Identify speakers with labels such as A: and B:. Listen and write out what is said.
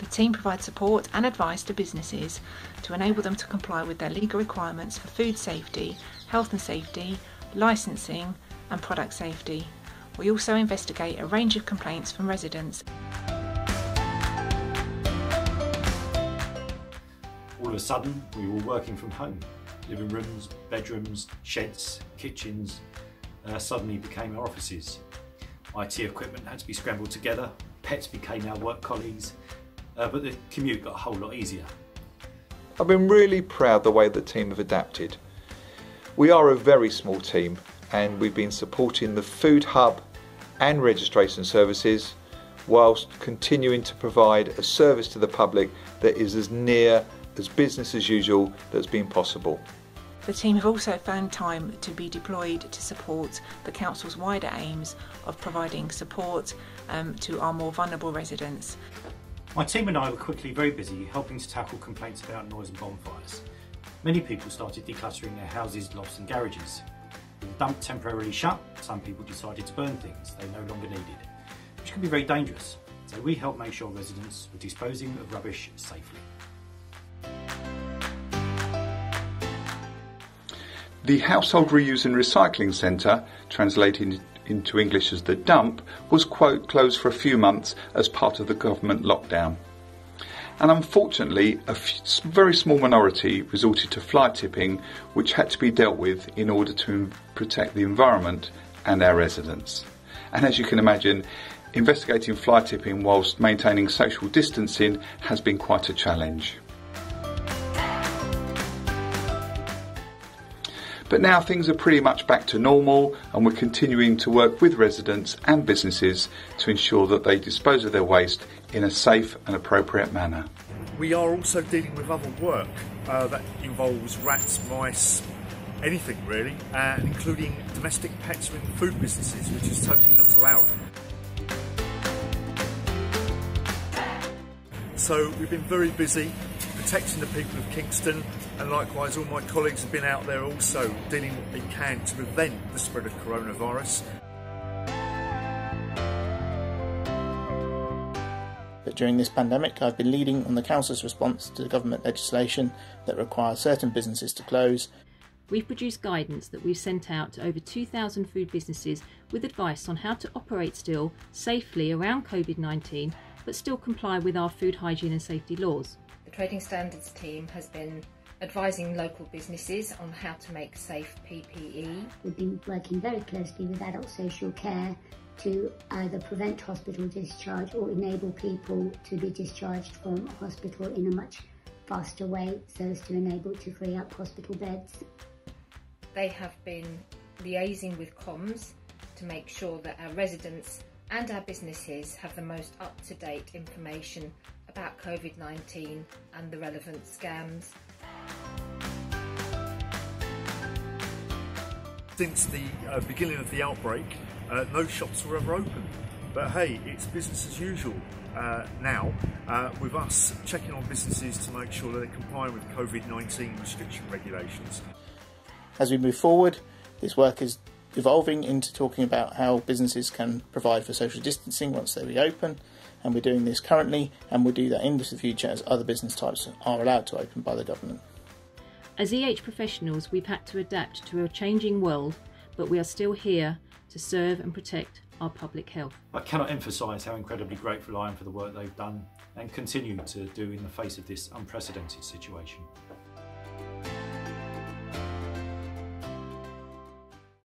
A: The team provides support and advice to businesses to enable them to comply with their legal requirements for food safety, health and safety, licensing, and product safety. We also investigate a range of complaints from residents.
B: All of a sudden, we were working from home. Living rooms, bedrooms, sheds, kitchens uh, suddenly became our offices. IT equipment had to be scrambled together, pets became our work colleagues, uh, but the commute got a whole lot easier.
C: I've been really proud the way the team have adapted. We are a very small team and we've been supporting the food hub and registration services whilst continuing to provide a service to the public that is as near as business as usual that's been possible.
A: The team have also found time to be deployed to support the Council's wider aims of providing support um, to our more vulnerable residents.
B: My team and I were quickly very busy helping to tackle complaints about noise and bonfires. Many people started decluttering their houses, lofts and garages. With the dump temporarily shut, some people decided to burn things they no longer needed, which can be very dangerous. So we helped make sure residents were disposing of rubbish safely.
C: The Household Reuse and Recycling Centre, translated into English as the dump, was quote closed for a few months as part of the government lockdown. And unfortunately, a very small minority resorted to fly tipping, which had to be dealt with in order to protect the environment and our residents. And as you can imagine, investigating fly tipping whilst maintaining social distancing has been quite a challenge. But now things are pretty much back to normal and we're continuing to work with residents and businesses to ensure that they dispose of their waste in a safe and appropriate manner.
D: We are also dealing with other work uh, that involves rats, mice, anything really, uh, including domestic pets in food businesses, which is totally not allowed. So we've been very busy protecting the people of Kingston and likewise all my colleagues have been out there also doing what they can to prevent the spread of coronavirus.
E: But during this pandemic, I've been leading on the Council's response to the government legislation that requires certain businesses to close.
F: We've produced guidance that we've sent out to over 2,000 food businesses with advice on how to operate still safely around COVID 19 but still comply with our food hygiene and safety laws.
G: The Trading Standards team has been advising local businesses on how to make safe PPE.
H: We've been working very closely with adult social care to either prevent hospital discharge or enable people to be discharged from hospital in a much faster way so as to enable to free up hospital beds.
G: They have been liaising with comms to make sure that our residents and our businesses have the most up-to-date information about COVID-19 and the relevant scams.
D: Since the uh, beginning of the outbreak, uh, no shops were ever open. But hey, it's business as usual uh, now, uh, with us checking on businesses to make sure that they comply with COVID-19 restriction regulations.
E: As we move forward, this work is evolving into talking about how businesses can provide for social distancing once they reopen and we're doing this currently and we'll do that into the future as other business types are allowed to open by the government.
F: As EH professionals, we've had to adapt to a changing world, but we are still here to serve and protect our public health.
B: I cannot emphasise how incredibly grateful I am for the work they've done and continue to do in the face of this unprecedented situation.